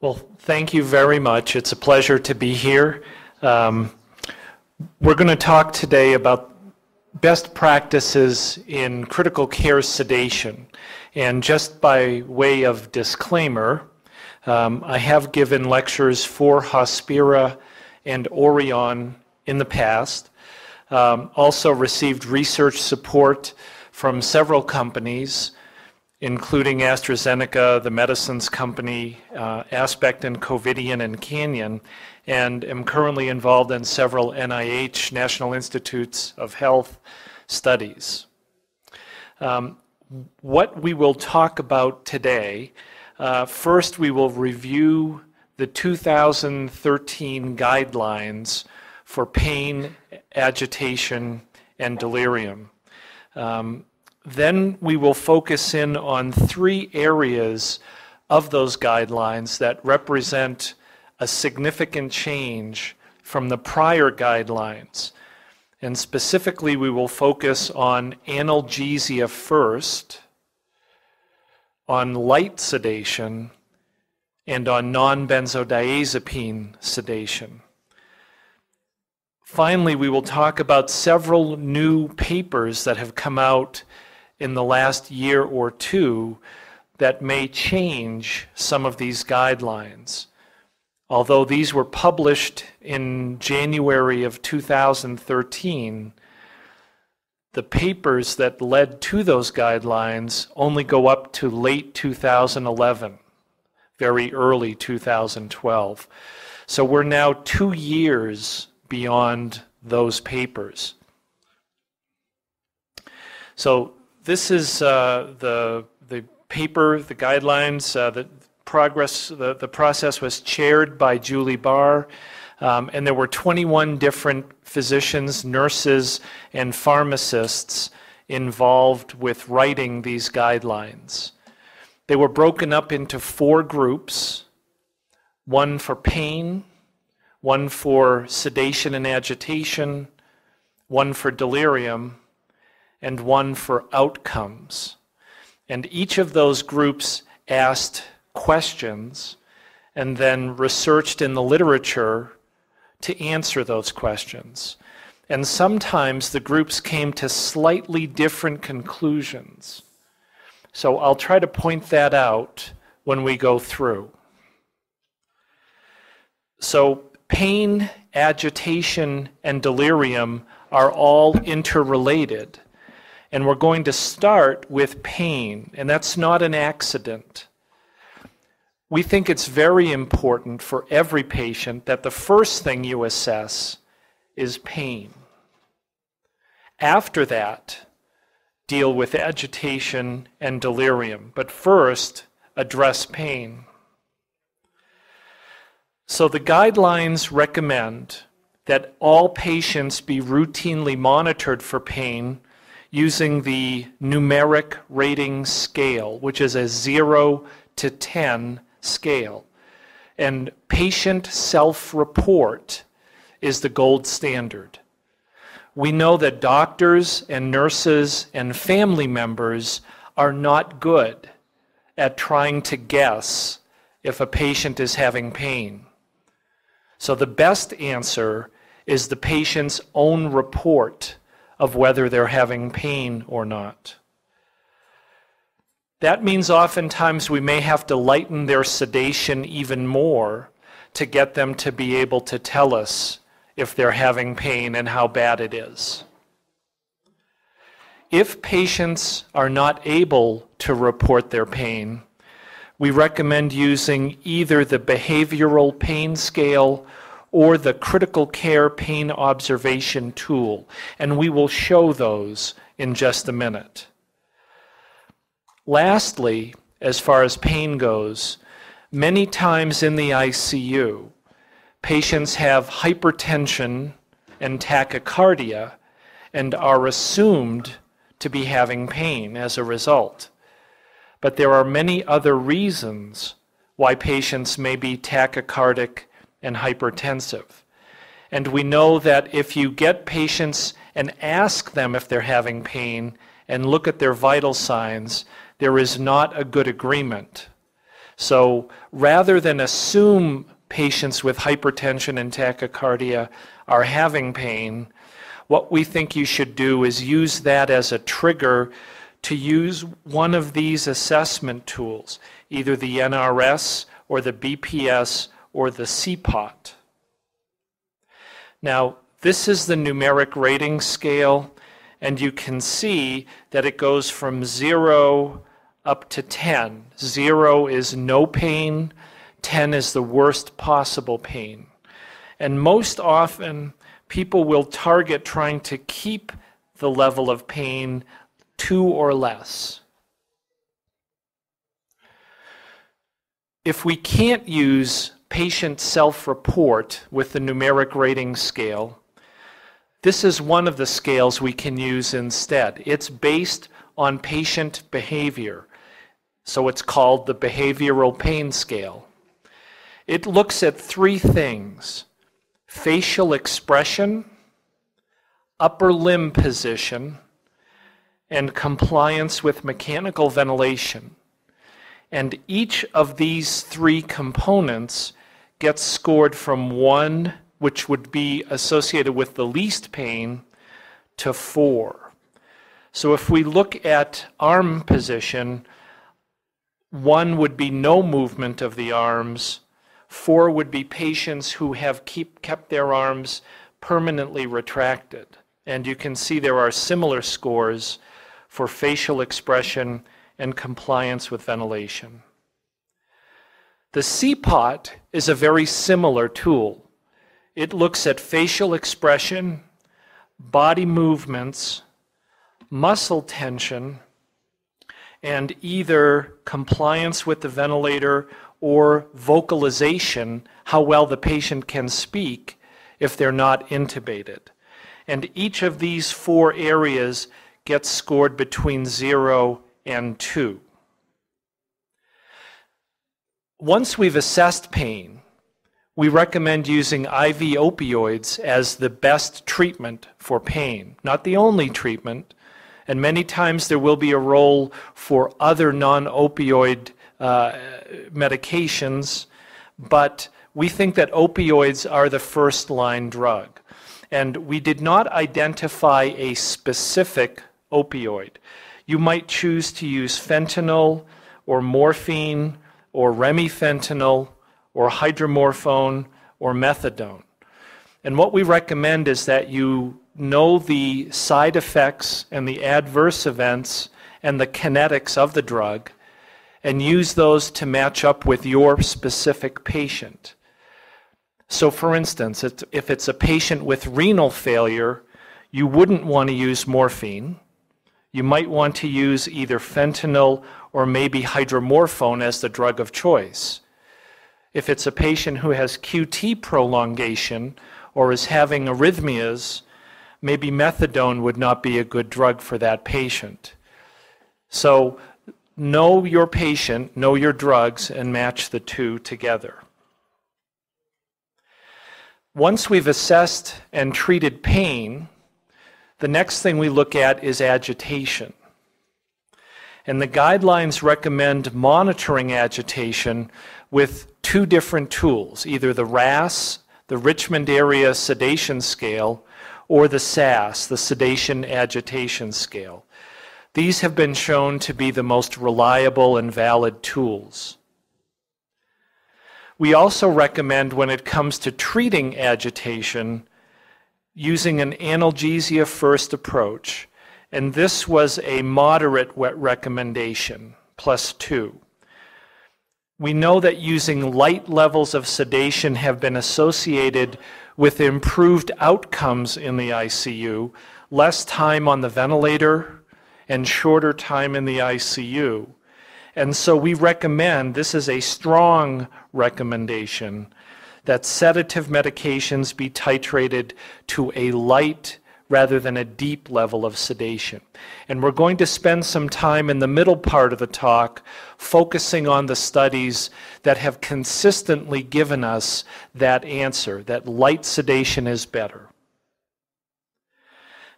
Well, thank you very much. It's a pleasure to be here. Um, we're going to talk today about best practices in critical care sedation. And just by way of disclaimer, um, I have given lectures for Hospira and Orion in the past. Um, also received research support from several companies, including AstraZeneca, the medicines company, uh, Aspect and Covidien and Canyon, and am currently involved in several NIH, National Institutes of Health, studies. Um, what we will talk about today, uh, first we will review the 2013 guidelines for pain, agitation, and delirium. Um, then we will focus in on three areas of those guidelines that represent a significant change from the prior guidelines. And specifically, we will focus on analgesia first, on light sedation, and on non benzodiazepine sedation. Finally, we will talk about several new papers that have come out in the last year or two that may change some of these guidelines. Although these were published in January of 2013, the papers that led to those guidelines only go up to late 2011, very early 2012. So we're now two years beyond those papers. So this is uh, the, the paper, the guidelines, uh, the progress, the, the process was chaired by Julie Barr, um, and there were 21 different physicians, nurses, and pharmacists involved with writing these guidelines. They were broken up into four groups one for pain, one for sedation and agitation, one for delirium, and one for outcomes. And each of those groups asked questions and then researched in the literature to answer those questions. And sometimes the groups came to slightly different conclusions. So I'll try to point that out when we go through. So, pain, agitation, and delirium are all interrelated. And we're going to start with pain, and that's not an accident. We think it's very important for every patient that the first thing you assess is pain. After that, deal with agitation and delirium, but first, address pain. So the guidelines recommend that all patients be routinely monitored for pain using the numeric rating scale, which is a 0 to 10 scale. And patient self report is the gold standard. We know that doctors and nurses and family members are not good at trying to guess if a patient is having pain. So the best answer is the patient's own report of whether they're having pain or not. That means oftentimes we may have to lighten their sedation even more to get them to be able to tell us if they're having pain and how bad it is. If patients are not able to report their pain, we recommend using either the behavioral pain scale or the critical care pain observation tool, and we will show those in just a minute. Lastly, as far as pain goes, many times in the ICU, patients have hypertension and tachycardia and are assumed to be having pain as a result. But there are many other reasons why patients may be tachycardic and hypertensive. And we know that if you get patients and ask them if they're having pain and look at their vital signs, there is not a good agreement. So rather than assume patients with hypertension and tachycardia are having pain, what we think you should do is use that as a trigger to use one of these assessment tools, either the NRS or the BPS or the CPOT. Now, this is the numeric rating scale, and you can see that it goes from zero up to 10. Zero is no pain, 10 is the worst possible pain. And most often, people will target trying to keep the level of pain two or less. If we can't use patient self-report with the numeric rating scale, this is one of the scales we can use instead. It's based on patient behavior, so it's called the Behavioral Pain Scale. It looks at three things facial expression, upper limb position, and compliance with mechanical ventilation. And each of these three components gets scored from one, which would be associated with the least pain, to four. So if we look at arm position, one would be no movement of the arms, four would be patients who have keep, kept their arms permanently retracted. And you can see there are similar scores for facial expression and compliance with ventilation. The CPOT is a very similar tool. It looks at facial expression, body movements, muscle tension, and either compliance with the ventilator or vocalization, how well the patient can speak if they're not intubated. And each of these four areas gets scored between 0 and 2. Once we've assessed pain, we recommend using IV opioids as the best treatment for pain, not the only treatment. And many times there will be a role for other non opioid uh, medications, but we think that opioids are the first line drug. And we did not identify a specific opioid. You might choose to use fentanyl or morphine or remifentanil or hydromorphone or methadone. And what we recommend is that you know the side effects and the adverse events and the kinetics of the drug and use those to match up with your specific patient. So, for instance, if it's a patient with renal failure, you wouldn't want to use morphine you might want to use either fentanyl or maybe hydromorphone as the drug of choice. If it's a patient who has QT prolongation or is having arrhythmias, maybe methadone would not be a good drug for that patient. So know your patient, know your drugs, and match the two together. Once we've assessed and treated pain, the next thing we look at is agitation. And the guidelines recommend monitoring agitation with two different tools, either the RASS, the Richmond Area Sedation Scale, or the SAS, the Sedation Agitation Scale. These have been shown to be the most reliable and valid tools. We also recommend when it comes to treating agitation using an analgesia first approach, and this was a moderate wet recommendation, plus two. We know that using light levels of sedation have been associated with improved outcomes in the ICU, less time on the ventilator, and shorter time in the ICU. And so we recommend, this is a strong recommendation, that sedative medications be titrated to a light rather than a deep level of sedation. And we're going to spend some time in the middle part of the talk focusing on the studies that have consistently given us that answer, that light sedation is better.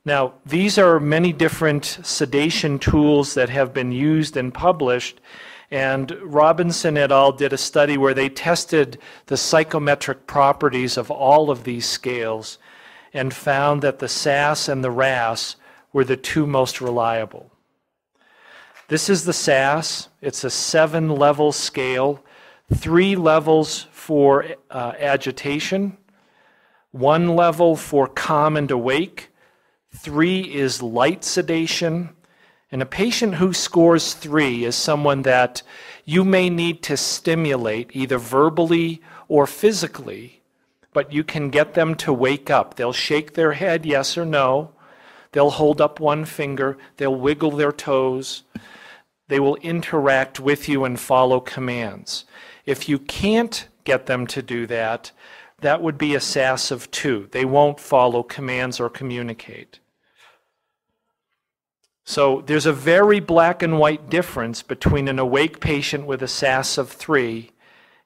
Now, these are many different sedation tools that have been used and published, And Robinson et al. did a study where they tested the psychometric properties of all of these scales and found that the SAS and the RASS were the two most reliable. This is the SAS. It's a seven level scale, three levels for uh, agitation, one level for calm and awake, three is light sedation, and a patient who scores three is someone that you may need to stimulate either verbally or physically, but you can get them to wake up. They'll shake their head, yes or no. They'll hold up one finger. They'll wiggle their toes. They will interact with you and follow commands. If you can't get them to do that, that would be a SAS of two. They won't follow commands or communicate. So there's a very black and white difference between an awake patient with a SAS of 3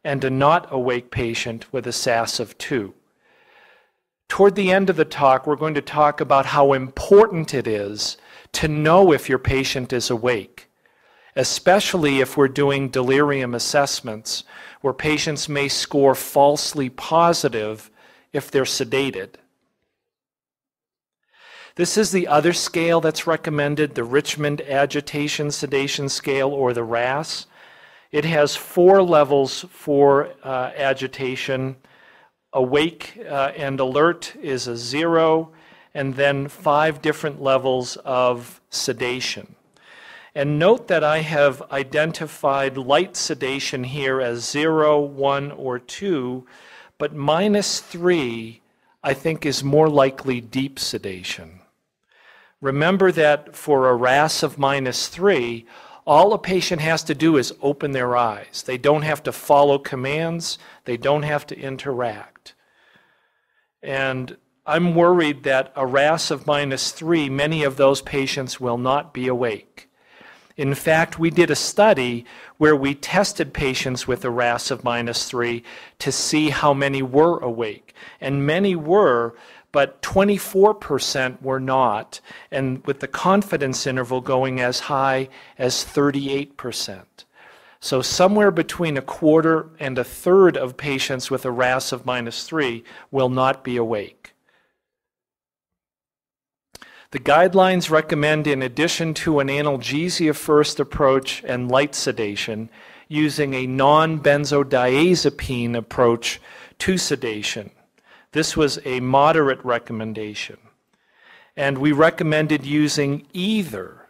and a not awake patient with a SAS of 2. Toward the end of the talk, we're going to talk about how important it is to know if your patient is awake, especially if we're doing delirium assessments where patients may score falsely positive if they're sedated. This is the other scale that's recommended, the Richmond Agitation Sedation Scale, or the RASS. It has four levels for uh, agitation. Awake uh, and alert is a zero, and then five different levels of sedation. And note that I have identified light sedation here as zero, one, or two, but minus three, I think, is more likely deep sedation. Remember that for a RASS of minus three, all a patient has to do is open their eyes. They don't have to follow commands, they don't have to interact. And I'm worried that a RASS of minus three, many of those patients will not be awake. In fact, we did a study where we tested patients with a RASS of minus three to see how many were awake. And many were, but 24% were not, and with the confidence interval going as high as 38%. So, somewhere between a quarter and a third of patients with a RASS of minus 3 will not be awake. The guidelines recommend, in addition to an analgesia first approach and light sedation, using a non benzodiazepine approach to sedation. This was a moderate recommendation. And we recommended using either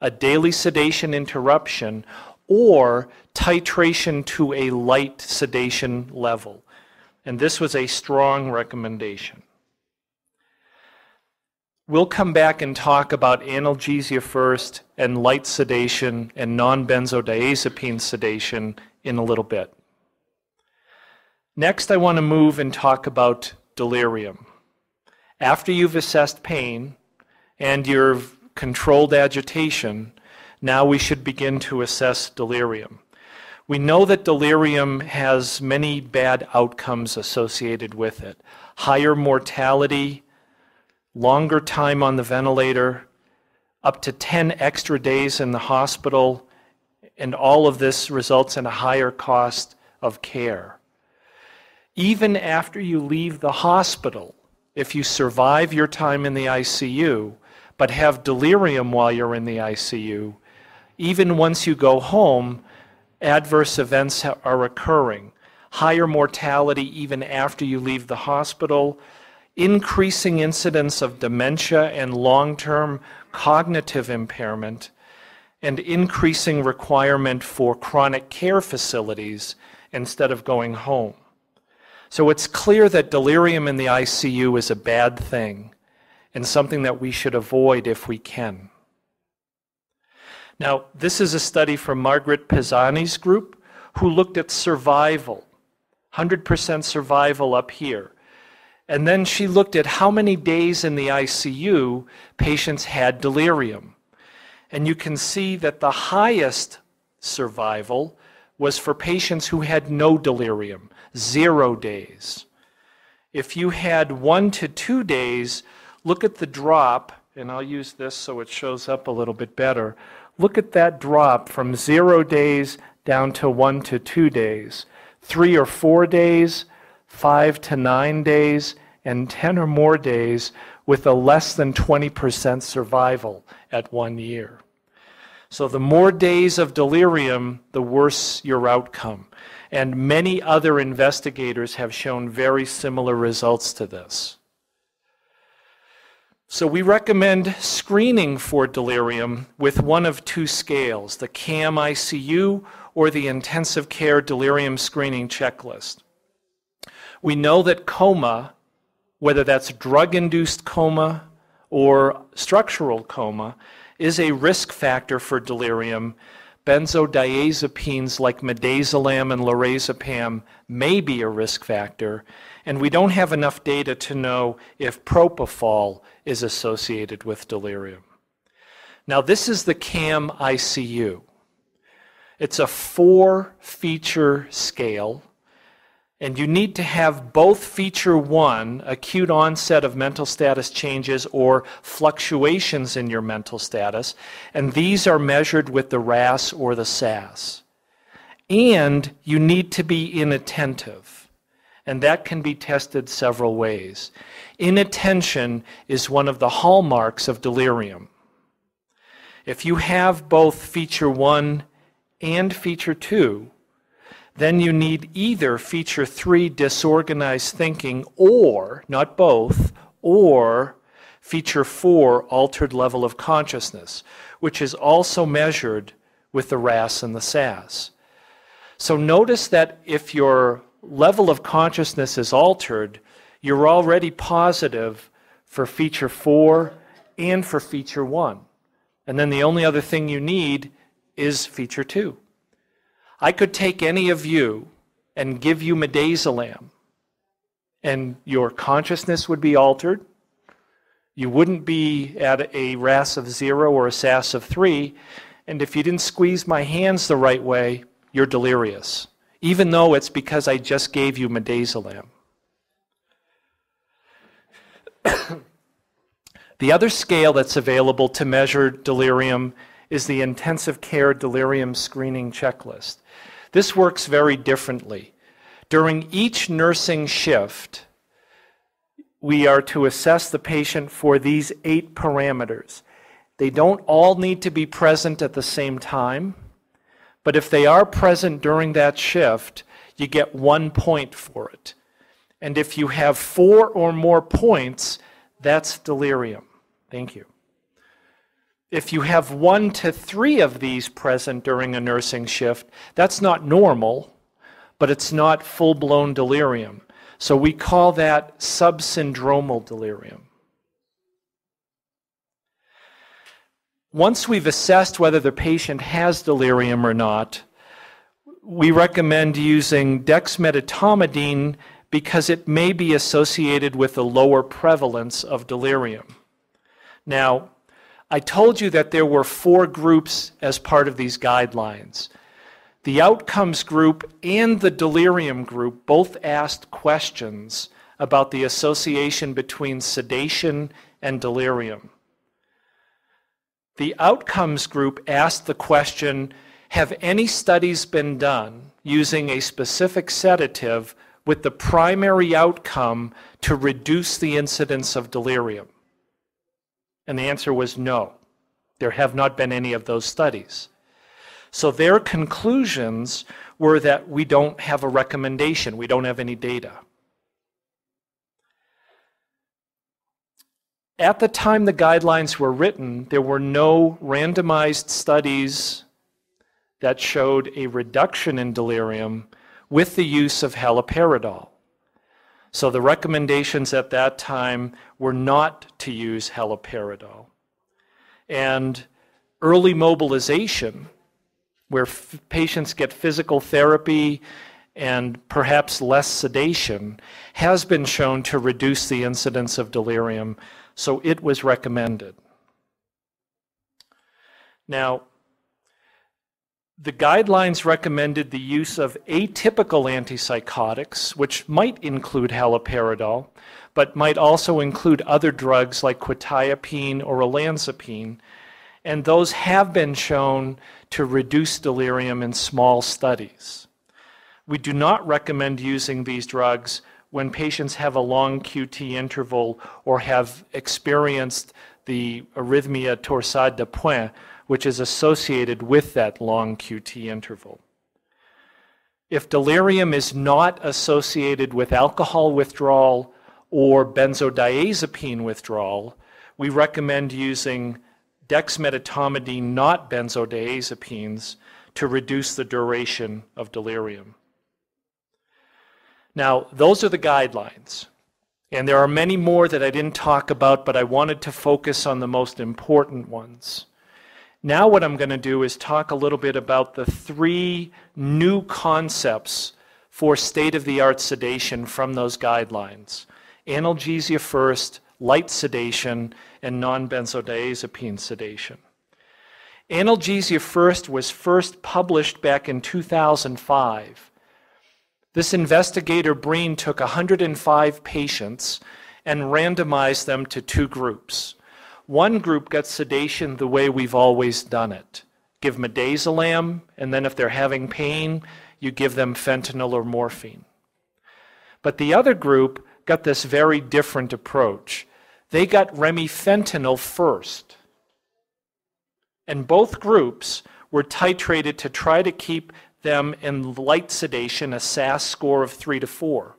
a daily sedation interruption or titration to a light sedation level. And this was a strong recommendation. We'll come back and talk about analgesia first and light sedation and non benzodiazepine sedation in a little bit. Next, I want to move and talk about delirium. After you've assessed pain and you've controlled agitation, now we should begin to assess delirium. We know that delirium has many bad outcomes associated with it higher mortality, longer time on the ventilator, up to 10 extra days in the hospital, and all of this results in a higher cost of care even after you leave the hospital, if you survive your time in the ICU, but have delirium while you're in the ICU, even once you go home, adverse events are occurring. Higher mortality even after you leave the hospital, increasing incidence of dementia and long term cognitive impairment, and increasing requirement for chronic care facilities instead of going home. So it's clear that delirium in the ICU is a bad thing and something that we should avoid if we can. Now, this is a study from Margaret Pisani's group who looked at survival, 100% survival up here. And then she looked at how many days in the ICU patients had delirium. And you can see that the highest survival was for patients who had no delirium, zero days. If you had one to two days, look at the drop, and I'll use this so it shows up a little bit better. look at that drop from zero days down to one to two days, three or four days, five to nine days, and 10 or more days with a less than 20% survival at one year. So the more days of delirium, the worse your outcome. And many other investigators have shown very similar results to this. So we recommend screening for delirium with one of two scales, the CAM ICU or the intensive care delirium screening checklist. We know that coma, whether that's drug-induced coma or structural coma, is a risk factor for delirium. Benzodiazepines like midazolam and lorazepam may be a risk factor, and we don't have enough data to know if propofol is associated with delirium. Now, this is the CAM ICU. It's a four feature scale, and you need to have both feature one, acute onset of mental status changes or fluctuations in your mental status, and these are measured with the RASS or the SAS. And you need to be inattentive and that can be tested several ways. Inattention is one of the hallmarks of delirium. If you have both feature one and feature two, then you need either feature three, disorganized thinking, or, not both, or feature four, altered level of consciousness, which is also measured with the RASS and the SAS. So notice that if your level of consciousness is altered, you're already positive for feature four and for feature one. And then the only other thing you need is feature two. I could take any of you and give you midazolam, and your consciousness would be altered. You wouldn't be at a RASS of zero or a SAS of three. And if you didn't squeeze my hands the right way, you're delirious even though it's because I just gave you midazolam. the other scale that's available to measure delirium is the intensive care delirium screening checklist. This works very differently. During each nursing shift, we are to assess the patient for these eight parameters. They don't all need to be present at the same time. But if they are present during that shift, you get one point for it. And if you have four or more points, that's delirium. Thank you. If you have one to three of these present during a nursing shift, that's not normal, but it's not full blown delirium. So we call that subsyndromal delirium. Once we've assessed whether the patient has delirium or not, we recommend using dexmedetomidine because it may be associated with a lower prevalence of delirium. Now, I told you that there were four groups as part of these guidelines. The outcomes group and the delirium group both asked questions about the association between sedation and delirium. The outcomes group asked the question Have any studies been done using a specific sedative with the primary outcome to reduce the incidence of delirium? And the answer was no. There have not been any of those studies. So their conclusions were that we don't have a recommendation, we don't have any data. At the time the guidelines were written, there were no randomized studies that showed a reduction in delirium with the use of haloperidol. So the recommendations at that time were not to use haloperidol. And early mobilization, where patients get physical therapy and perhaps less sedation, has been shown to reduce the incidence of delirium so it was recommended. Now, the guidelines recommended the use of atypical antipsychotics, which might include haloperidol, but might also include other drugs like quetiapine or olanzapine. and those have been shown to reduce delirium in small studies. We do not recommend using these drugs when patients have a long QT interval or have experienced the arrhythmia torsade de pointes, which is associated with that long QT interval. If delirium is not associated with alcohol withdrawal or benzodiazepine withdrawal, we recommend using dexmedetomidine, not benzodiazepines, to reduce the duration of delirium. Now, those are the guidelines. And there are many more that I didn't talk about, but I wanted to focus on the most important ones. Now, what I'm going to do is talk a little bit about the three new concepts for state of the art sedation from those guidelines analgesia first, light sedation, and non benzodiazepine sedation. Analgesia first was first published back in 2005. This investigator, Breen, took 105 patients and randomized them to two groups. One group got sedation the way we've always done it. Give midazolam, and then if they're having pain, you give them fentanyl or morphine. But the other group got this very different approach. They got remifentanil first. And both groups were titrated to try to keep them in light sedation, a SAS score of 3 to 4.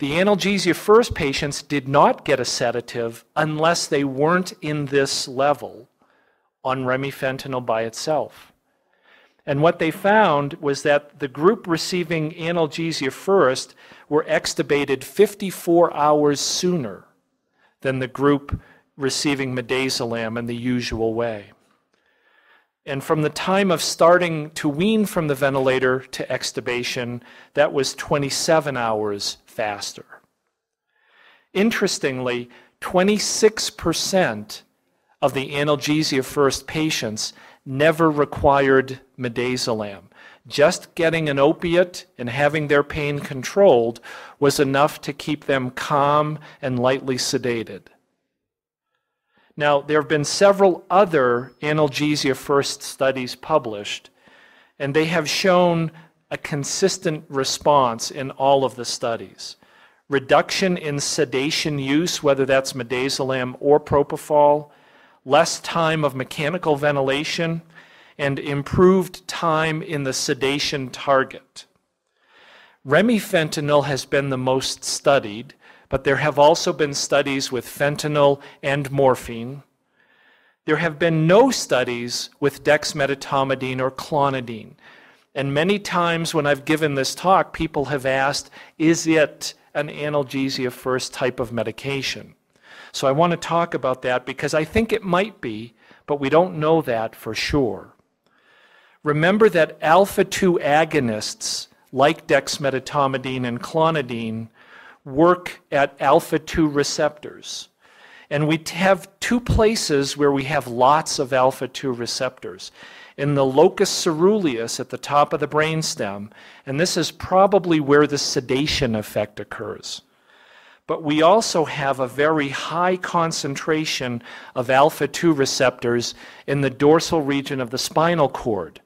The analgesia first patients did not get a sedative unless they weren't in this level on remifentanil by itself. And what they found was that the group receiving analgesia first were extubated 54 hours sooner than the group receiving midazolam in the usual way. And from the time of starting to wean from the ventilator to extubation, that was 27 hours faster. Interestingly, 26% of the analgesia first patients never required midazolam. Just getting an opiate and having their pain controlled was enough to keep them calm and lightly sedated. Now, there have been several other analgesia first studies published, and they have shown a consistent response in all of the studies. Reduction in sedation use, whether that's midazolam or propofol, less time of mechanical ventilation, and improved time in the sedation target. Remifentanil has been the most studied, but there have also been studies with fentanyl and morphine. There have been no studies with dexmedetomidine or clonidine. And many times when I've given this talk, people have asked, is it an analgesia first type of medication? So I want to talk about that because I think it might be, but we don't know that for sure. Remember that alpha 2 agonists like dexmedetomidine and clonidine work at alpha 2 receptors. And we have two places where we have lots of alpha 2 receptors in the locus ceruleus at the top of the brainstem, and this is probably where the sedation effect occurs. But we also have a very high concentration of alpha 2 receptors in the dorsal region of the spinal cord,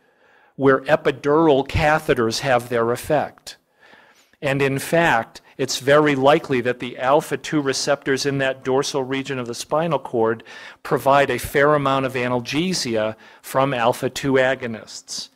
where epidural catheters have their effect. And in fact, it's very likely that the alpha 2 receptors in that dorsal region of the spinal cord provide a fair amount of analgesia from alpha 2 agonists.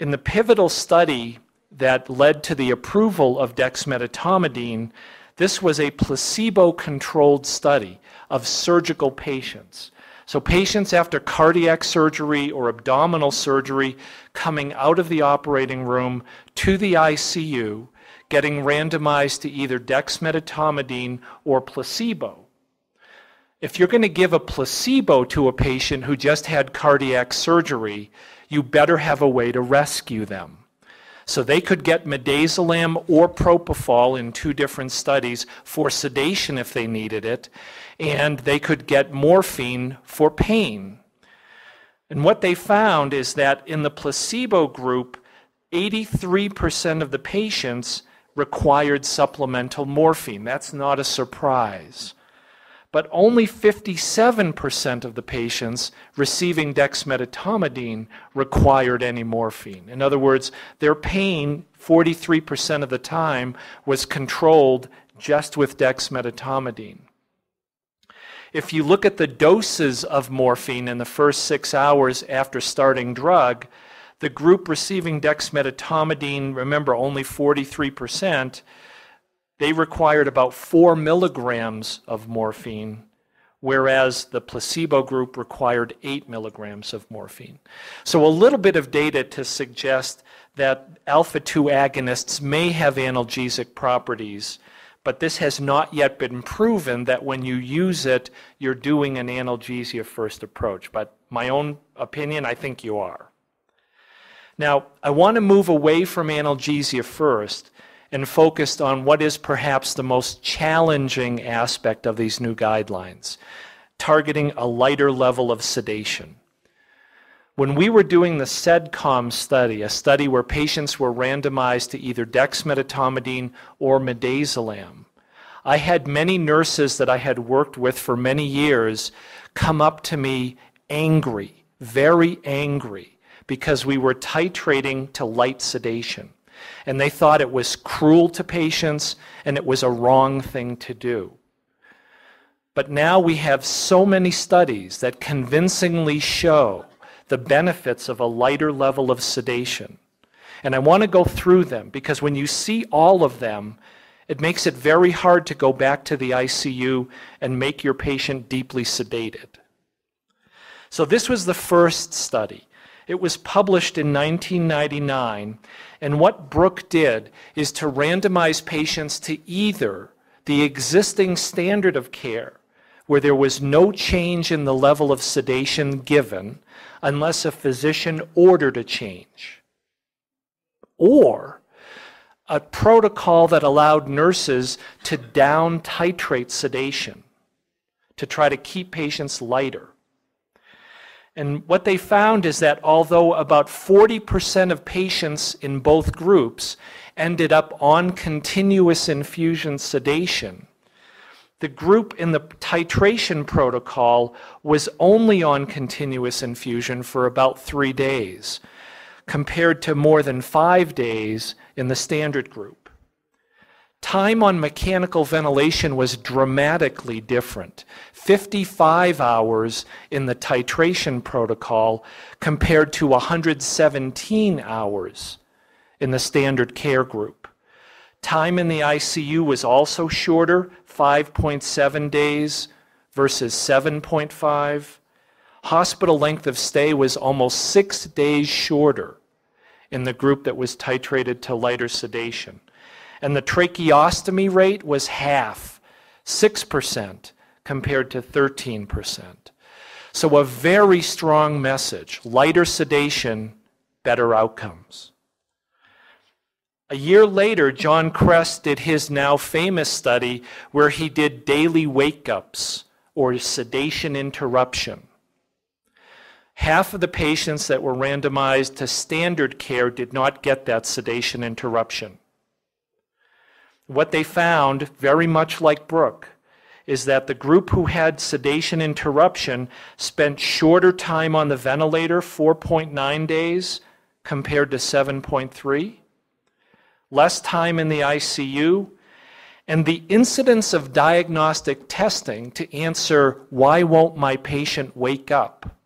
In the pivotal study that led to the approval of dexmedetomidine, this was a placebo controlled study of surgical patients. So, patients after cardiac surgery or abdominal surgery coming out of the operating room to the ICU getting randomized to either dexmedetomidine or placebo. If you're going to give a placebo to a patient who just had cardiac surgery, you better have a way to rescue them. So they could get midazolam or propofol in two different studies for sedation if they needed it, and they could get morphine for pain. And what they found is that in the placebo group, 83% of the patients required supplemental morphine. That's not a surprise. but only 57% of the patients receiving dexmedetomidine required any morphine. In other words, their pain 43% of the time was controlled just with dexmedetomidine. If you look at the doses of morphine in the first six hours after starting drug, the group receiving dexmedetomidine, remember only 43%, they required about four milligrams of morphine, whereas the placebo group required eight milligrams of morphine. So, a little bit of data to suggest that alpha 2 agonists may have analgesic properties, but this has not yet been proven that when you use it, you're doing an analgesia first approach. But my own opinion, I think you are. Now, I want to move away from analgesia first and focused on what is perhaps the most challenging aspect of these new guidelines, targeting a lighter level of sedation. When we were doing the SEDCOM study, a study where patients were randomized to either dexmedetomidine or midazolam, I had many nurses that I had worked with for many years come up to me angry, very angry, because we were titrating to light sedation and they thought it was cruel to patients and it was a wrong thing to do. But now we have so many studies that convincingly show the benefits of a lighter level of sedation. And I want to go through them because when you see all of them, it makes it very hard to go back to the ICU and make your patient deeply sedated. So, this was the first study. It was published in 1999, and what Brook did is to randomize patients to either the existing standard of care, where there was no change in the level of sedation given unless a physician ordered a change, or a protocol that allowed nurses to down titrate sedation to try to keep patients lighter. And what they found is that although about 40% of patients in both groups ended up on continuous infusion sedation, the group in the titration protocol was only on continuous infusion for about three days, compared to more than five days in the standard group. Time on mechanical ventilation was dramatically different 55 hours in the titration protocol compared to 117 hours in the standard care group. Time in the ICU was also shorter 5.7 days versus 7.5. Hospital length of stay was almost six days shorter in the group that was titrated to lighter sedation and the tracheostomy rate was half, 6% compared to 13%. So, a very strong message lighter sedation, better outcomes. A year later, John Kress did his now famous study where he did daily wake ups or sedation interruption. Half of the patients that were randomized to standard care did not get that sedation interruption. What they found, very much like Brook, is that the group who had sedation interruption spent shorter time on the ventilator, 4.9 days compared to 7.3, less time in the ICU, and the incidence of diagnostic testing to answer why won't my patient wake up?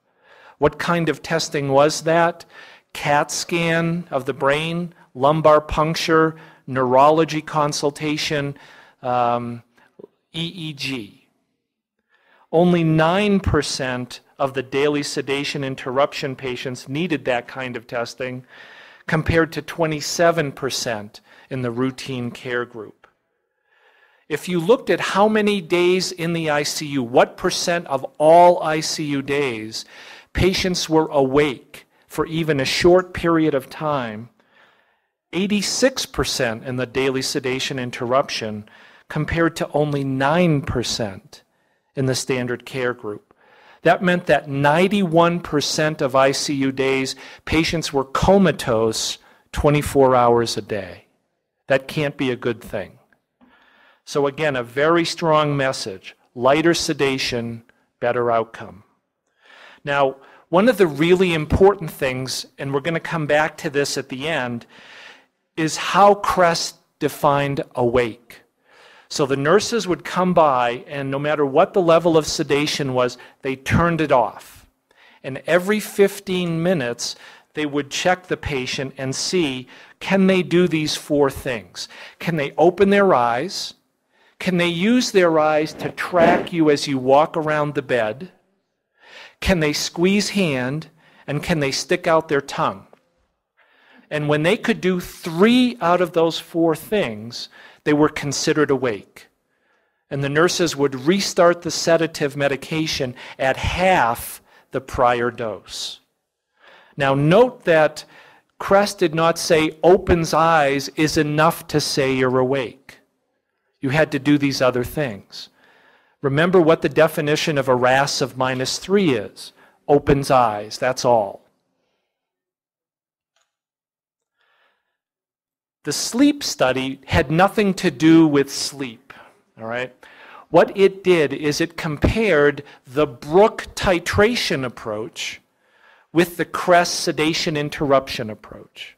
What kind of testing was that? CAT scan of the brain, lumbar puncture, neurology consultation, um, EEG. Only 9% of the daily sedation interruption patients needed that kind of testing, compared to 27% in the routine care group. If you looked at how many days in the ICU, what percent of all ICU days patients were awake for even a short period of time, 86% in the daily sedation interruption compared to only 9% in the standard care group. That meant that 91% of ICU days, patients were comatose 24 hours a day. That can't be a good thing. So, again, a very strong message lighter sedation, better outcome. Now, one of the really important things, and we're going to come back to this at the end, is how Kress defined awake. So the nurses would come by, and no matter what the level of sedation was, they turned it off. And every 15 minutes, they would check the patient and see can they do these four things? Can they open their eyes? Can they use their eyes to track you as you walk around the bed? Can they squeeze hand? And can they stick out their tongue? And when they could do three out of those four things, they were considered awake. And the nurses would restart the sedative medication at half the prior dose. Now, note that Kress did not say opens eyes is enough to say you're awake. You had to do these other things. Remember what the definition of a RASS of minus 3 is opens eyes, that's all. The sleep study had nothing to do with sleep, all right? What it did is it compared the Brook titration approach with the Kress sedation interruption approach.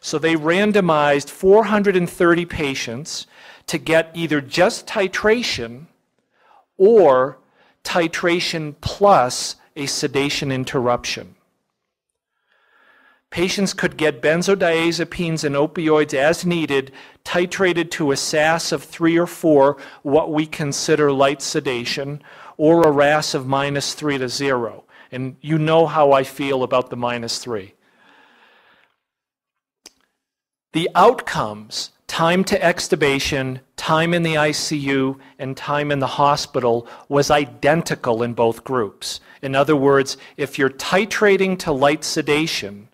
So they randomized 430 patients to get either just titration or titration plus a sedation interruption. Patients could get benzodiazepines and opioids as needed, titrated to a SAS of three or four, what we consider light sedation, or a RASS of minus three to zero. And you know how I feel about the minus three. The outcomes time to extubation, time in the ICU, and time in the hospital was identical in both groups. In other words, if you're titrating to light sedation,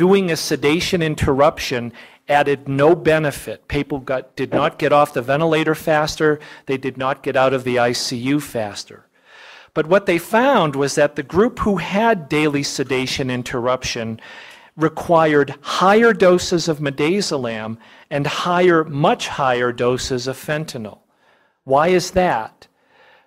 doing a sedation interruption added no benefit. People got, did not get off the ventilator faster, they did not get out of the ICU faster. But what they found was that the group who had daily sedation interruption required higher doses of midazolam and higher, much higher doses of fentanyl. Why is that?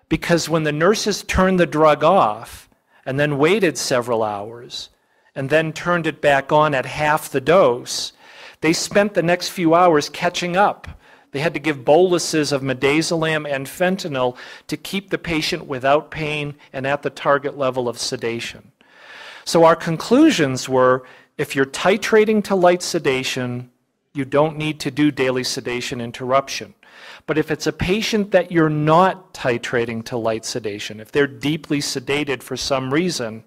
Because when the nurses turned the drug off and then waited several hours and then turned it back on at half the dose, they spent the next few hours catching up they had to give boluses of midazolam and fentanyl to keep the patient without pain and at the target level of sedation. So our conclusions were if you're titrating to light sedation, you don't need to do daily sedation interruption. But if it's a patient that you're not titrating to light sedation, if they're deeply sedated for some reason,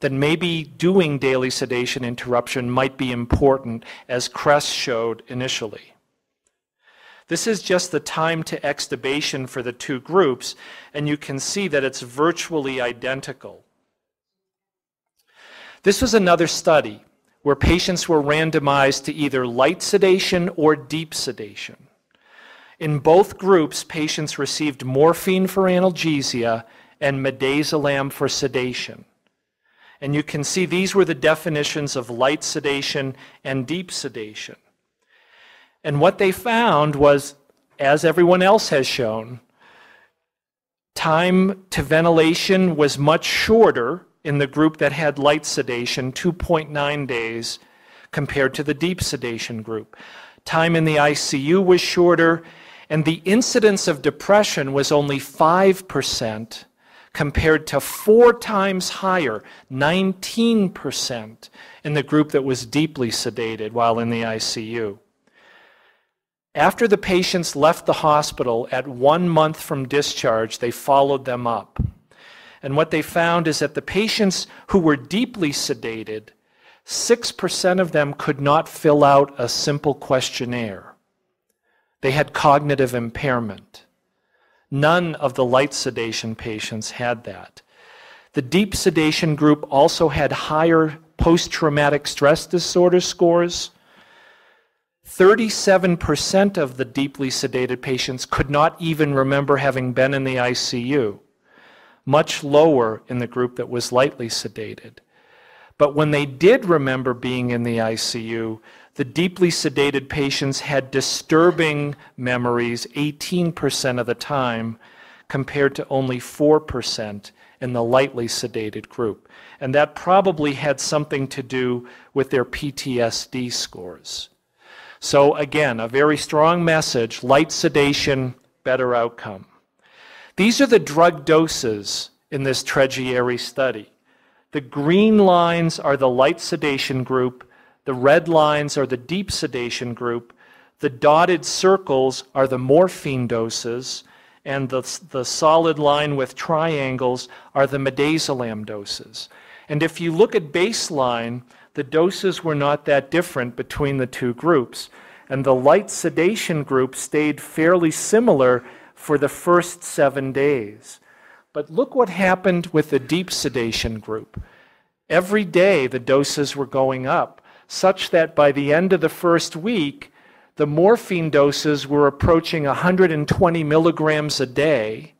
then maybe doing daily sedation interruption might be important, as Kress showed initially. This is just the time to extubation for the two groups, and you can see that it's virtually identical. This was another study where patients were randomized to either light sedation or deep sedation. In both groups, patients received morphine for analgesia and midazolam for sedation. And you can see these were the definitions of light sedation and deep sedation. And what they found was, as everyone else has shown, time to ventilation was much shorter in the group that had light sedation, 2.9 days, compared to the deep sedation group. Time in the ICU was shorter, and the incidence of depression was only 5% compared to four times higher, 19%, in the group that was deeply sedated while in the ICU. After the patients left the hospital at one month from discharge, they followed them up. And what they found is that the patients who were deeply sedated, 6% of them could not fill out a simple questionnaire. They had cognitive impairment. None of the light sedation patients had that. The deep sedation group also had higher post traumatic stress disorder scores 37% of the deeply sedated patients could not even remember having been in the ICU, much lower in the group that was lightly sedated. But when they did remember being in the ICU, the deeply sedated patients had disturbing memories 18% of the time, compared to only 4% in the lightly sedated group. And that probably had something to do with their PTSD scores. So, again, a very strong message light sedation, better outcome. These are the drug doses in this Treggiari study. The green lines are the light sedation group, the red lines are the deep sedation group, the dotted circles are the morphine doses, and the, the solid line with triangles are the midazolam doses. And if you look at baseline, the doses were not that different between the two groups. And the light sedation group stayed fairly similar for the first seven days. But look what happened with the deep sedation group. Every day the doses were going up, such that by the end of the first week, the morphine doses were approaching 120 milligrams a day,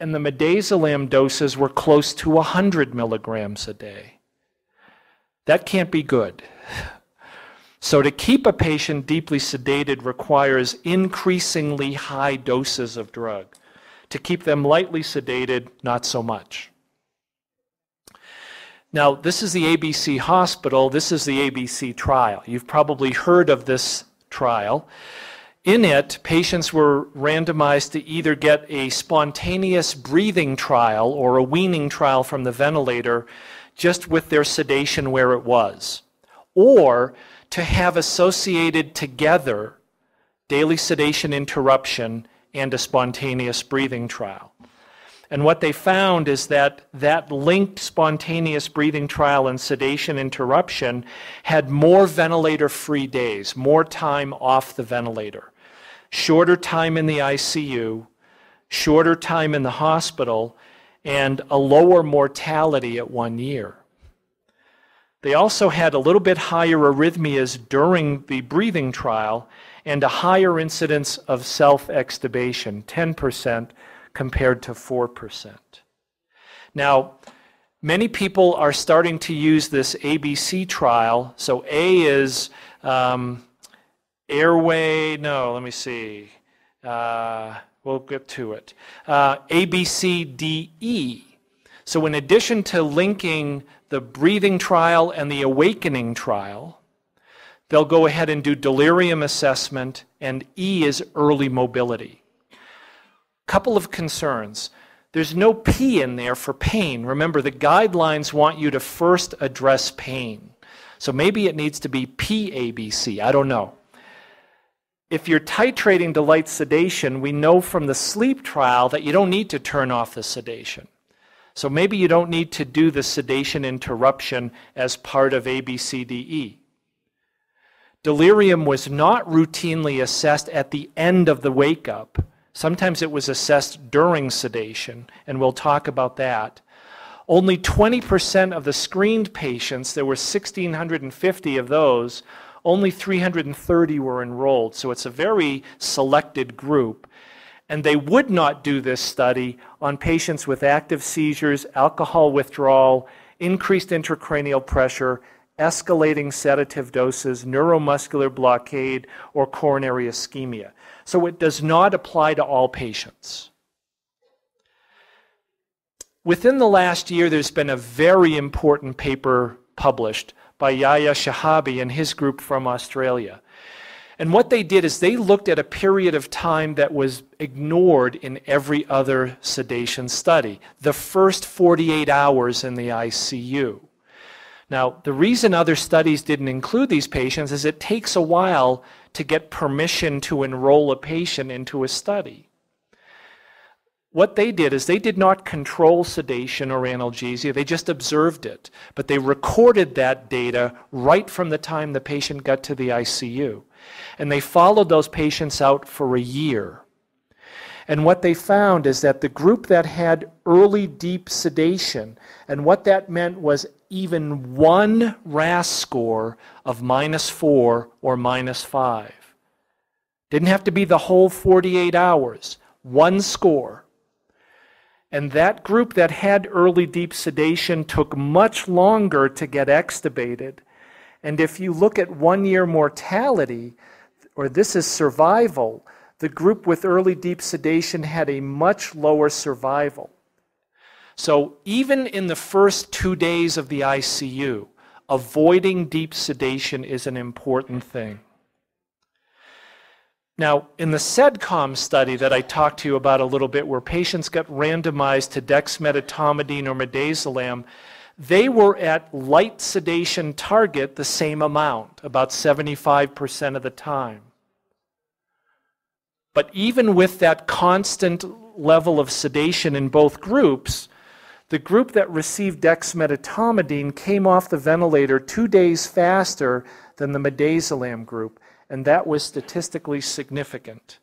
and the midazolam doses were close to 100 milligrams a day. That can't be good. So, to keep a patient deeply sedated requires increasingly high doses of drug. To keep them lightly sedated, not so much. Now, this is the ABC hospital. This is the ABC trial. You've probably heard of this trial. In it, patients were randomized to either get a spontaneous breathing trial or a weaning trial from the ventilator just with their sedation where it was, or to have associated together daily sedation interruption and a spontaneous breathing trial. And what they found is that that linked spontaneous breathing trial and sedation interruption had more ventilator free days, more time off the ventilator, shorter time in the ICU, shorter time in the hospital, and a lower mortality at one year. They also had a little bit higher arrhythmias during the breathing trial and a higher incidence of self extubation, 10% compared to 4%. Now, many people are starting to use this ABC trial. So A is um, airway, no, let me see. Uh, we'll get to it. Uh, A, B, C, D, E. So in addition to linking the breathing trial and the awakening trial, they'll go ahead and do delirium assessment, and E is early mobility. Couple of concerns. There's no P in there for pain. Remember, the guidelines want you to first address pain. So maybe it needs to be PABC. I don't know. If you're titrating to light sedation, we know from the sleep trial that you don't need to turn off the sedation. So maybe you don't need to do the sedation interruption as part of ABCDE. Delirium was not routinely assessed at the end of the wake up. Sometimes it was assessed during sedation, and we'll talk about that. Only 20% of the screened patients, there were 1,650 of those, only 330 were enrolled. So it's a very selected group. And they would not do this study on patients with active seizures, alcohol withdrawal, increased intracranial pressure, escalating sedative doses, neuromuscular blockade, or coronary ischemia. So it does not apply to all patients. Within the last year, there's been a very important paper published by Yahya Shehabi and his group from Australia. And what they did is they looked at a period of time that was ignored in every other sedation study the first 48 hours in the ICU. Now, the reason other studies didn't include these patients is it takes a while to get permission to enroll a patient into a study. What they did is they did not control sedation or analgesia, they just observed it. But they recorded that data right from the time the patient got to the ICU. And they followed those patients out for a year. And what they found is that the group that had early deep sedation, and what that meant was even one RASS score of minus four or minus five. Didn't have to be the whole 48 hours, one score. And that group that had early deep sedation took much longer to get extubated. And if you look at one year mortality, or this is survival, the group with early deep sedation had a much lower survival. So even in the first two days of the ICU, avoiding deep sedation is an important thing. Now, in the SEDCOM study that I talked to you about a little bit, where patients got randomized to dexmedetomidine or midazolam, they were at light sedation target the same amount, about 75% of the time. But even with that constant level of sedation in both groups, the group that received dexmedetomidine came off the ventilator two days faster than the midazolam group, and that was statistically significant.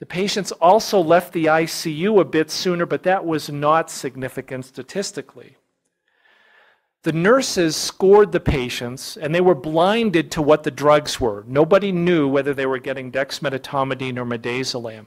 The patients also left the ICU a bit sooner, but that was not significant statistically. The nurses scored the patients, and they were blinded to what the drugs were. Nobody knew whether they were getting dexmedetomidine or midazolam.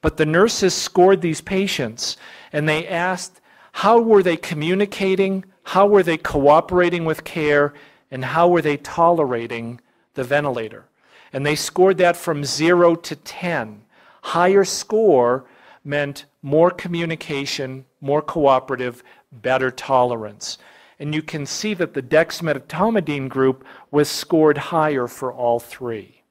But the nurses scored these patients, and they asked how were they communicating, how were they cooperating with care, and how were they tolerating the ventilator. And they scored that from 0 to 10. Higher score meant more communication, more cooperative, better tolerance. And you can see that the dexmedetomidine group was scored higher for all three.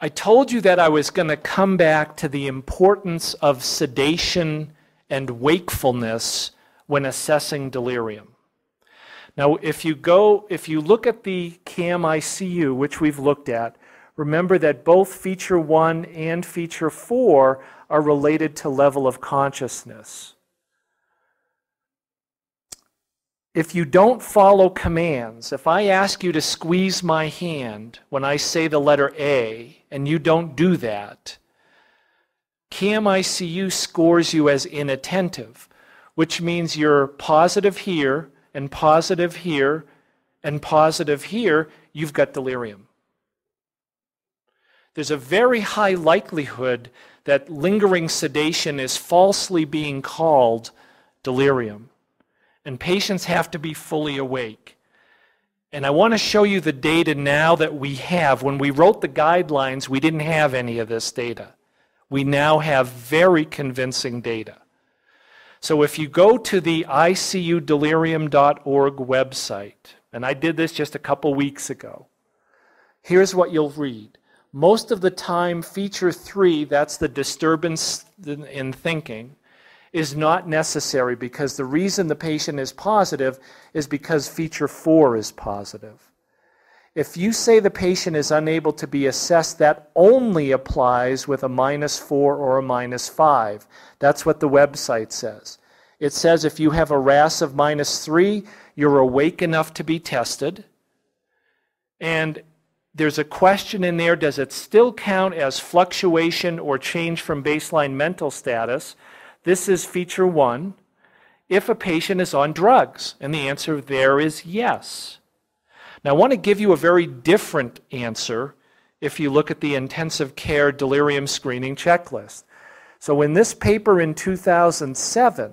I told you that I was going to come back to the importance of sedation and wakefulness when assessing delirium. Now, if you go, if you look at the CAM ICU, which we've looked at, remember that both feature one and feature four are related to level of consciousness. If you don't follow commands, if I ask you to squeeze my hand when I say the letter A and you don't do that, CAM-ICU scores you as inattentive, which means you're positive here and positive here and positive here, you've got delirium. There's a very high likelihood that lingering sedation is falsely being called delirium and patients have to be fully awake. And I want to show you the data now that we have. When we wrote the guidelines, we didn't have any of this data. We now have very convincing data. So if you go to the icudelirium.org website, and I did this just a couple weeks ago, here's what you'll read. Most of the time, feature three, that's the disturbance in thinking, is not necessary because the reason the patient is positive is because feature 4 is positive. If you say the patient is unable to be assessed, that only applies with a minus 4 or a minus 5. That's what the website says. It says if you have a RASS of minus 3, you're awake enough to be tested. And there's a question in there does it still count as fluctuation or change from baseline mental status? This is feature one. If a patient is on drugs, and the answer there is yes. Now, I want to give you a very different answer if you look at the intensive care delirium screening checklist. So, in this paper in 2007,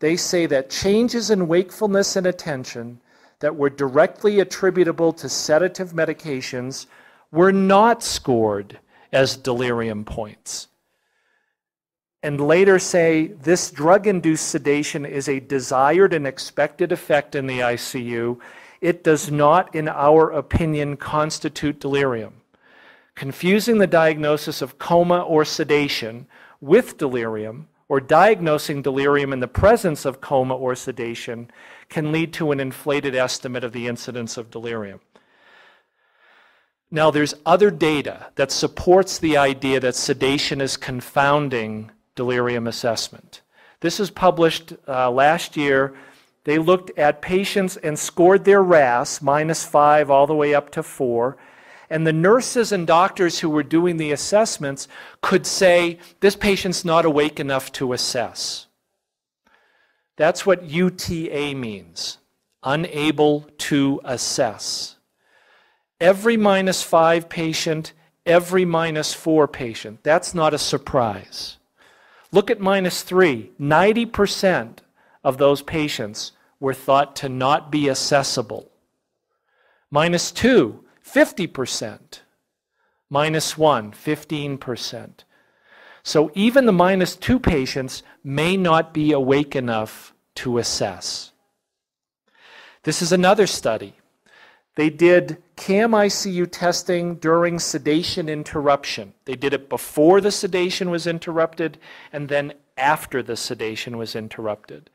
they say that changes in wakefulness and attention that were directly attributable to sedative medications were not scored as delirium points and later say this drug induced sedation is a desired and expected effect in the ICU, it does not, in our opinion, constitute delirium. Confusing the diagnosis of coma or sedation with delirium, or diagnosing delirium in the presence of coma or sedation, can lead to an inflated estimate of the incidence of delirium. Now, there's other data that supports the idea that sedation is confounding delirium assessment. This was published uh, last year. They looked at patients and scored their RASS, minus five all the way up to four. And the nurses and doctors who were doing the assessments could say, this patient's not awake enough to assess. That's what UTA means unable to assess. Every minus five patient, every minus four patient. That's not a surprise. Look at minus three. 90% of those patients were thought to not be accessible. Minus two, 50%, minus 1, 15%. So even the minus 2 patients may not be awake enough to assess. This is another study. They did CAM ICU testing during sedation interruption. They did it before the sedation was interrupted and then after the sedation was interrupted.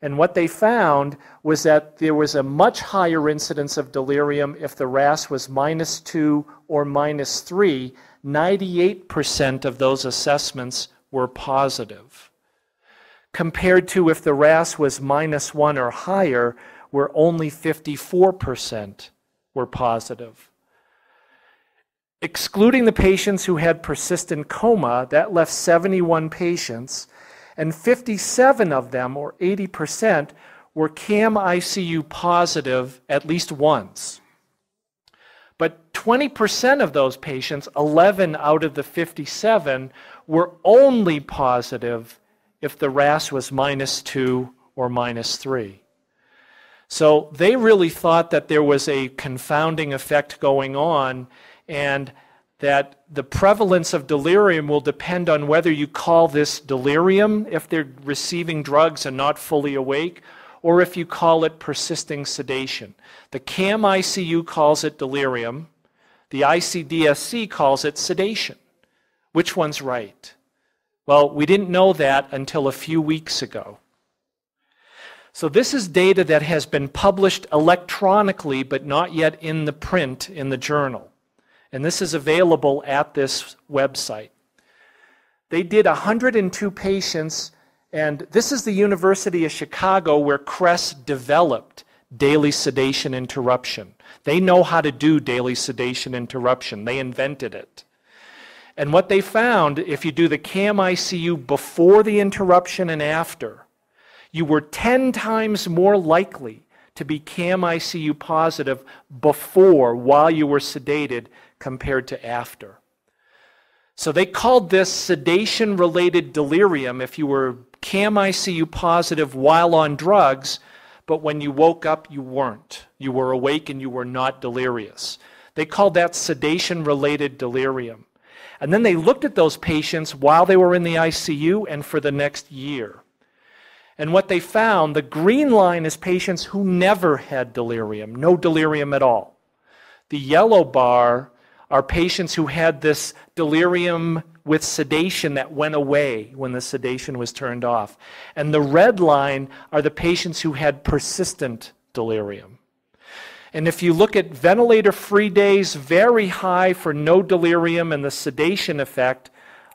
And what they found was that there was a much higher incidence of delirium if the RASS was minus 2 or minus 3. 98% of those assessments were positive. Compared to if the RASS was minus 1 or higher, where only 54% were positive. Excluding the patients who had persistent coma, that left 71 patients, and 57 of them, or 80%, were CAM ICU positive at least once. But 20% of those patients, 11 out of the 57, were only positive if the RASS was minus 2 or minus 3. So they really thought that there was a confounding effect going on and that the prevalence of delirium will depend on whether you call this delirium if they're receiving drugs and not fully awake, or if you call it persisting sedation. The CAM ICU calls it delirium, the ICDSC calls it sedation. Which one's right? Well, we didn't know that until a few weeks ago. So this is data that has been published electronically, but not yet in the print in the journal. And this is available at this website. They did 102 patients, and this is the University of Chicago where Kress developed daily sedation interruption. They know how to do daily sedation interruption. They invented it. And what they found, if you do the CAM ICU before the interruption and after, you were 10 times more likely to be CAM ICU positive before, while you were sedated, compared to after. So they called this sedation related delirium if you were CAM ICU positive while on drugs, but when you woke up, you weren't. You were awake and you were not delirious. They called that sedation related delirium. And then they looked at those patients while they were in the ICU and for the next year. And what they found, the green line is patients who never had delirium, no delirium at all. The yellow bar are patients who had this delirium with sedation that went away when the sedation was turned off. And the red line are the patients who had persistent delirium. And if you look at ventilator free days, very high for no delirium and the sedation effect,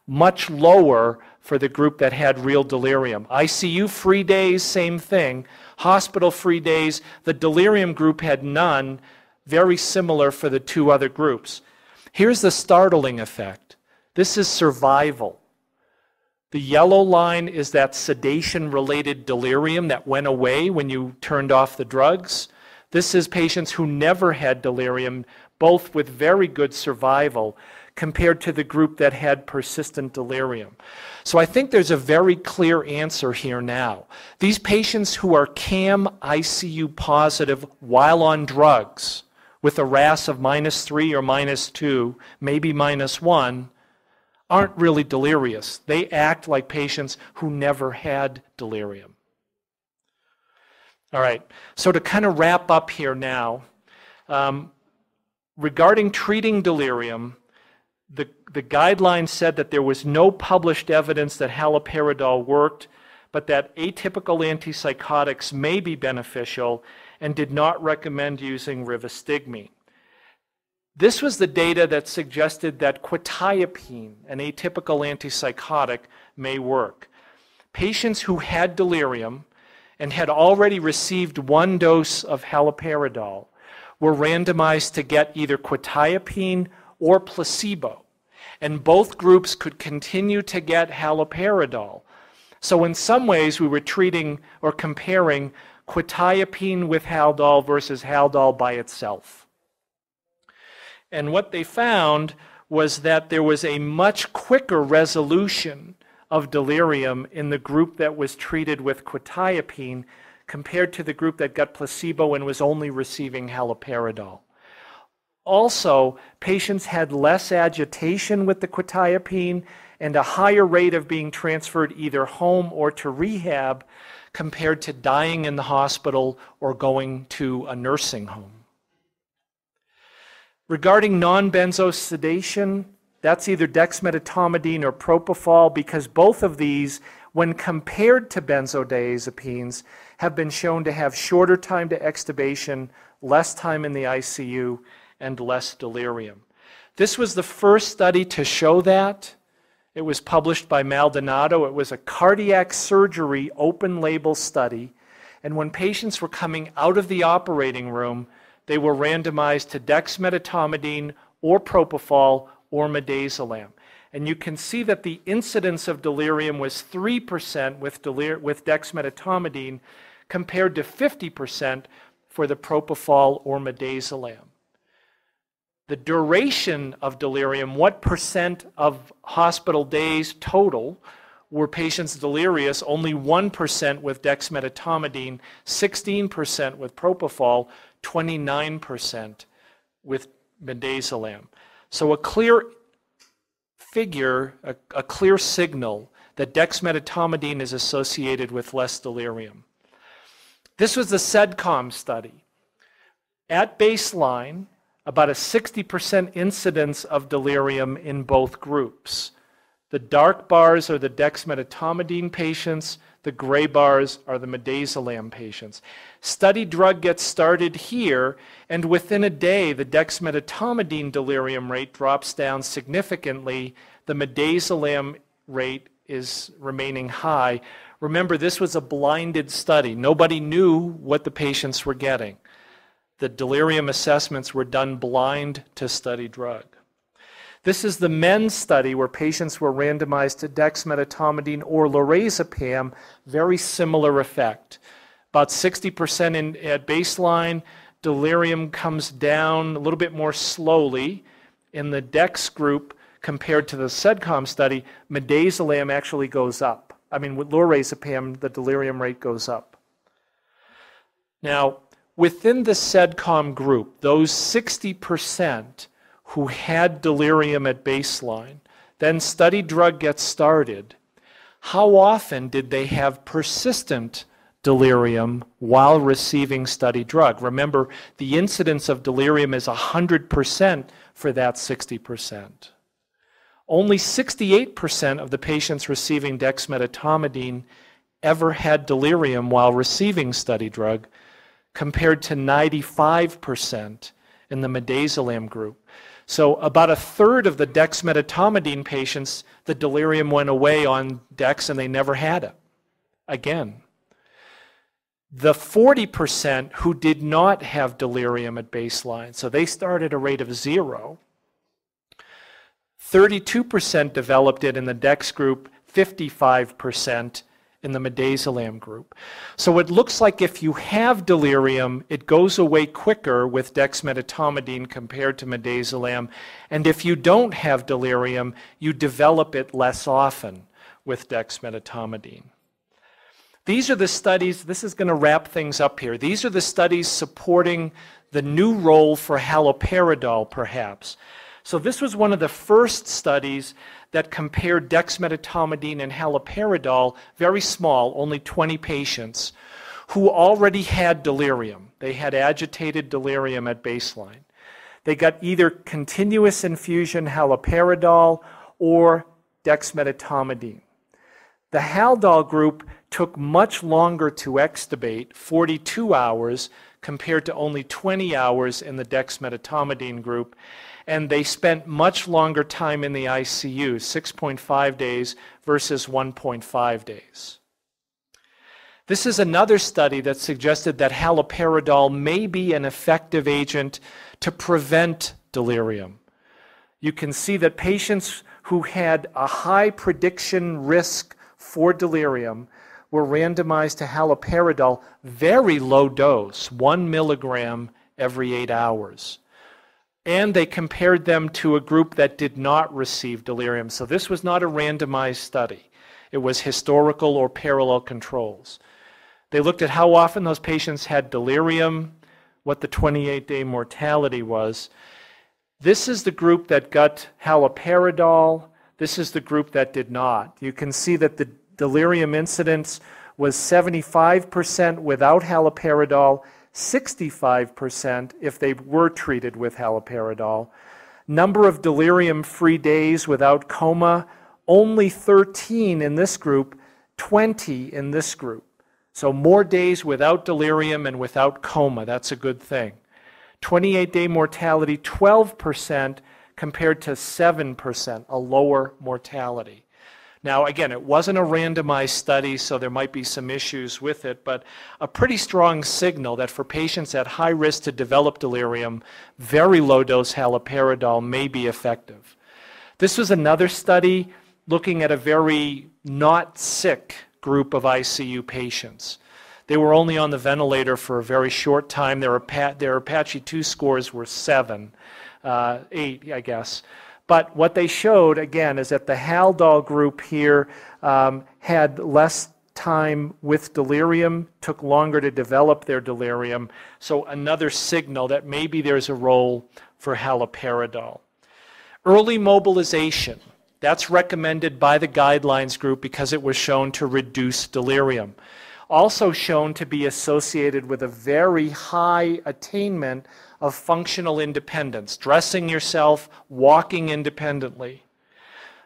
much lower for the group that had real delirium. ICU free days, same thing. Hospital free days, the delirium group had none, very similar for the two other groups. Here's the startling effect this is survival. The yellow line is that sedation related delirium that went away when you turned off the drugs. This is patients who never had delirium, both with very good survival compared to the group that had persistent delirium. So I think there's a very clear answer here now. These patients who are CAM ICU positive while on drugs with a RASS of minus 3 or minus 2, maybe minus 1, aren't really delirious. They act like patients who never had delirium. All right, so to kind of wrap up here now, um, regarding treating delirium, the, the guidelines said that there was no published evidence that haloperidol worked, but that atypical antipsychotics may be beneficial and did not recommend using rivastigmine. This was the data that suggested that quetiapine, an atypical antipsychotic, may work. Patients who had delirium and had already received one dose of haloperidol were randomized to get either quetiapine or placebo and both groups could continue to get haloperidol. So in some ways, we were treating or comparing quetiapine with Haldol versus Haldol by itself. And what they found was that there was a much quicker resolution of delirium in the group that was treated with quetiapine compared to the group that got placebo and was only receiving haloperidol. Also, patients had less agitation with the quetiapine and a higher rate of being transferred either home or to rehab compared to dying in the hospital or going to a nursing home. Regarding non-benzo sedation, that's either dexmedetomidine or propofol because both of these, when compared to benzodiazepines, have been shown to have shorter time to extubation, less time in the ICU, and less delirium. This was the first study to show that. It was published by Maldonado. It was a cardiac surgery open label study. And when patients were coming out of the operating room, they were randomized to dexmedetomidine or propofol or midazolam. And you can see that the incidence of delirium was 3% with, delir- with dexmedetomidine compared to 50% for the propofol or midazolam. The duration of delirium, what percent of hospital days total were patients delirious? Only 1% with dexmedetomidine, 16% with propofol, 29% with midazolam. So a clear figure, a, a clear signal that dexmedetomidine is associated with less delirium. This was the SEDCOM study. At baseline, about a 60% incidence of delirium in both groups. The dark bars are the dexmedetomidine patients, the gray bars are the midazolam patients. Study drug gets started here, and within a day, the dexmedetomidine delirium rate drops down significantly. The midazolam rate is remaining high. Remember, this was a blinded study. Nobody knew what the patients were getting. The delirium assessments were done blind to study drug. This is the MENDS study where patients were randomized to dexmedetomidine or lorazepam, very similar effect. About 60% in, at baseline, delirium comes down a little bit more slowly. In the DEX group, compared to the SEDCOM study, midazolam actually goes up. I mean, with lorazepam, the delirium rate goes up. Now, within the SEDCOM group, those 60% who had delirium at baseline, then study drug gets started, how often did they have persistent delirium while receiving study drug? Remember, the incidence of delirium is 100% for that 60%. Only 68% of the patients receiving dexmedetomidine ever had delirium while receiving study drug, compared to 95% in the midazolam group. So about a third of the dexmedetomidine patients, the delirium went away on dex and they never had it again. The 40% who did not have delirium at baseline, so they started at a rate of zero, 32% developed it in the dex group, 55% in the midazolam group. So it looks like if you have delirium, it goes away quicker with dexmedetomidine compared to midazolam. And if you don't have delirium, you develop it less often with dexmedetomidine. These are the studies, this is going to wrap things up here. These are the studies supporting the new role for haloperidol, perhaps. So this was one of the first studies that compared dexmedetomidine and haloperidol, very small, only 20 patients, who already had delirium. They had agitated delirium at baseline. They got either continuous infusion haloperidol or dexmedetomidine. The Haldol group took much longer to extubate, 42 hours, compared to only 20 hours in the dexmedetomidine group, and they spent much longer time in the ICU, 6.5 days versus 1.5 days. This is another study that suggested that haloperidol may be an effective agent to prevent delirium. You can see that patients who had a high prediction risk for delirium were randomized to haloperidol, very low dose, one milligram every eight hours and they compared them to a group that did not receive delirium. So this was not a randomized study. It was historical or parallel controls. They looked at how often those patients had delirium, what the 28 day mortality was, This is the group that got haloperidol. This is the group that did not. You can see that the delirium incidence was 75% without haloperidol, 65% if they were treated with haloperidol. Number of delirium free days without coma, only 13 in this group, 20 in this group. So more days without delirium and without coma. That's a good thing. 28 day mortality, 12% compared to 7%, a lower mortality. Now, again, it wasn't a randomized study, so there might be some issues with it, but a pretty strong signal that for patients at high risk to develop delirium, very low dose haloperidol may be effective. This was another study looking at a very not sick group of ICU patients. They were only on the ventilator for a very short time. Their, Apache 2 scores were 7, uh, 8, I guess. But what they showed, again, is that the Haldol group here um, had less time with delirium, took longer to develop their delirium. So another signal that maybe there's a role for haloperidol. Early mobilization. That's recommended by the guidelines group because it was shown to reduce delirium. Also shown to be associated with a very high attainment of functional independence, dressing yourself, walking independently.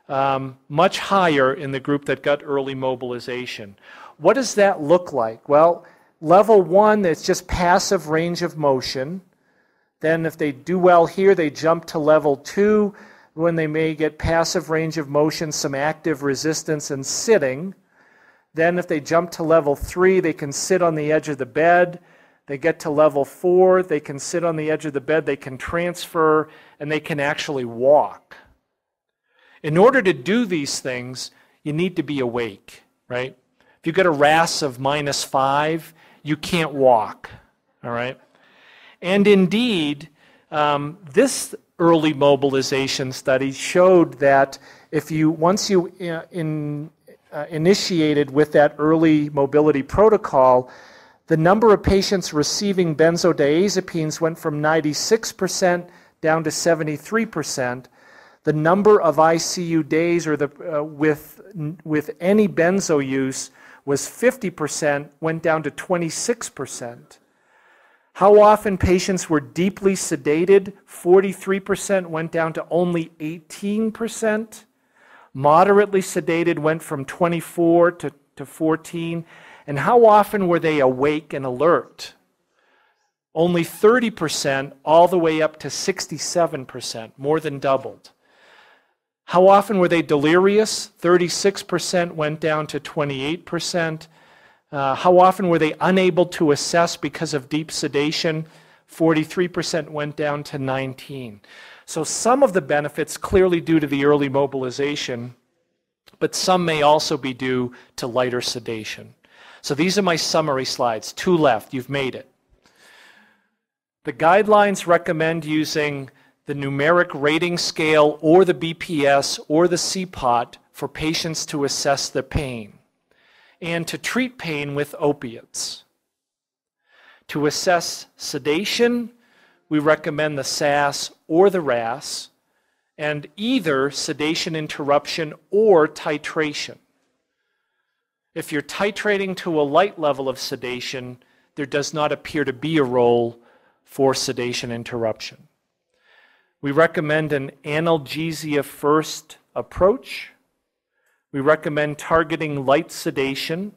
Um, much higher in the group that got early mobilization. What does that look like? Well, level one, it's just passive range of motion. Then, if they do well here, they jump to level two when they may get passive range of motion, some active resistance, and sitting. Then, if they jump to level three, they can sit on the edge of the bed. They get to level four, they can sit on the edge of the bed, they can transfer, and they can actually walk. In order to do these things, you need to be awake, right? If you get a RASS of minus five, you can't walk, all right? And indeed, um, this early mobilization study showed that if you once you uh, in, uh, initiated with that early mobility protocol, the number of patients receiving benzodiazepines went from 96% down to 73%. The number of ICU days or the, uh, with, with any benzo use was 50%, went down to 26%. How often patients were deeply sedated? 43% went down to only 18%. Moderately sedated went from 24 to, to 14 and how often were they awake and alert? Only 30%, all the way up to 67%, more than doubled. How often were they delirious? 36% went down to 28%. Uh, how often were they unable to assess because of deep sedation? 43% went down to 19. So some of the benefits clearly due to the early mobilization, but some may also be due to lighter sedation. So these are my summary slides. Two left. You've made it. The guidelines recommend using the numeric rating scale or the BPS or the CPOT for patients to assess the pain and to treat pain with opiates. To assess sedation, we recommend the SAS or the RASS and either sedation interruption or titration. If you're titrating to a light level of sedation, there does not appear to be a role for sedation interruption. We recommend an analgesia first approach. We recommend targeting light sedation.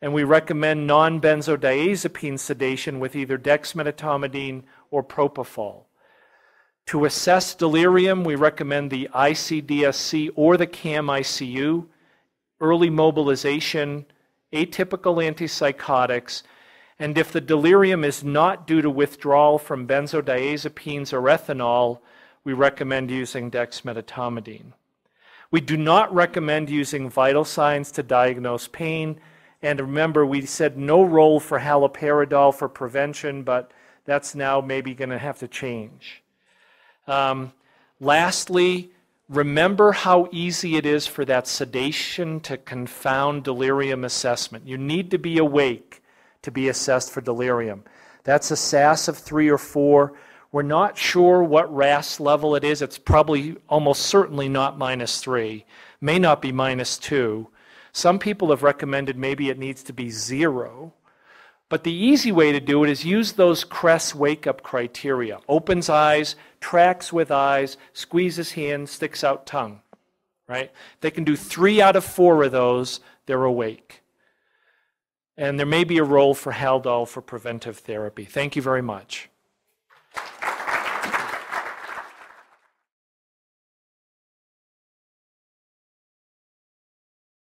And we recommend non benzodiazepine sedation with either dexmedetomidine or propofol. To assess delirium, we recommend the ICDSC or the CAM ICU early mobilization, atypical antipsychotics, and if the delirium is not due to withdrawal from benzodiazepines or ethanol, we recommend using dexmedetomidine. We do not recommend using vital signs to diagnose pain. And remember, we said no role for haloperidol for prevention, but that's now maybe going to have to change. Um, lastly, Remember how easy it is for that sedation to confound delirium assessment. You need to be awake to be assessed for delirium. That's a SAS of three or four. We're not sure what RASS level it is. It's probably almost certainly not minus 3, may not be minus 2. Some people have recommended maybe it needs to be 0. But the easy way to do it is use those Kress wake up criteria opens eyes, tracks with eyes, squeezes hand, sticks out tongue. Right? They can do three out of four of those, they're awake. And there may be a role for Haldol for preventive therapy. Thank you very much.